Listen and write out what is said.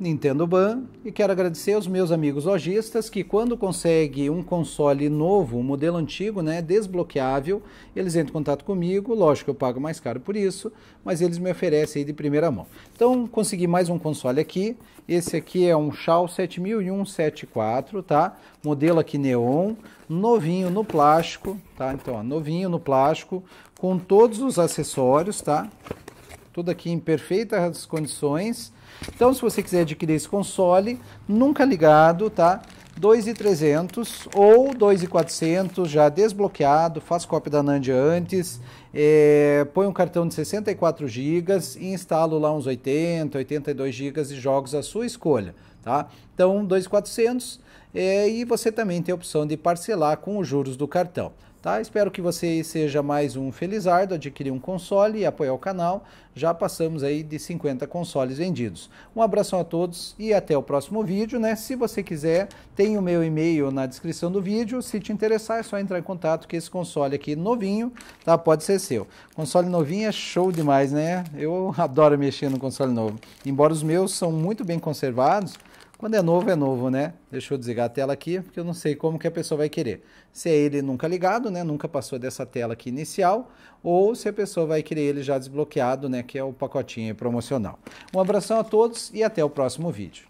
Nintendo Ban e quero agradecer aos meus amigos lojistas que quando consegue um console novo, um modelo antigo, né, desbloqueável, eles entram em contato comigo, lógico eu pago mais caro por isso, mas eles me oferecem de primeira mão. Então consegui mais um console aqui, esse aqui é um Shaw 700174, tá? Modelo aqui neon, novinho no plástico, tá? Então, ó, novinho no plástico, com todos os acessórios, tá? Tudo aqui em perfeitas condições então, se você quiser adquirir esse console, nunca ligado, tá? 2.300 ou 2.400 já desbloqueado, faz cópia da NAND antes, é, põe um cartão de 64 GB e instalo lá uns 80, 82 GB de jogos à sua escolha, tá? Então, 2.400 é, e você também tem a opção de parcelar com os juros do cartão. Tá? Espero que você seja mais um felizardo, adquirir um console e apoiar o canal. Já passamos aí de 50 consoles vendidos. Um abração a todos e até o próximo vídeo. Né? Se você quiser, tem o meu e-mail na descrição do vídeo. Se te interessar, é só entrar em contato que esse console aqui novinho tá? pode ser seu. Console novinho é show demais, né? Eu adoro mexer no console novo. Embora os meus são muito bem conservados, quando é novo, é novo, né? Deixa eu desligar a tela aqui, porque eu não sei como que a pessoa vai querer. Se é ele nunca ligado, né? Nunca passou dessa tela aqui inicial, ou se a pessoa vai querer ele já desbloqueado, né? Que é o pacotinho promocional. Um abração a todos e até o próximo vídeo.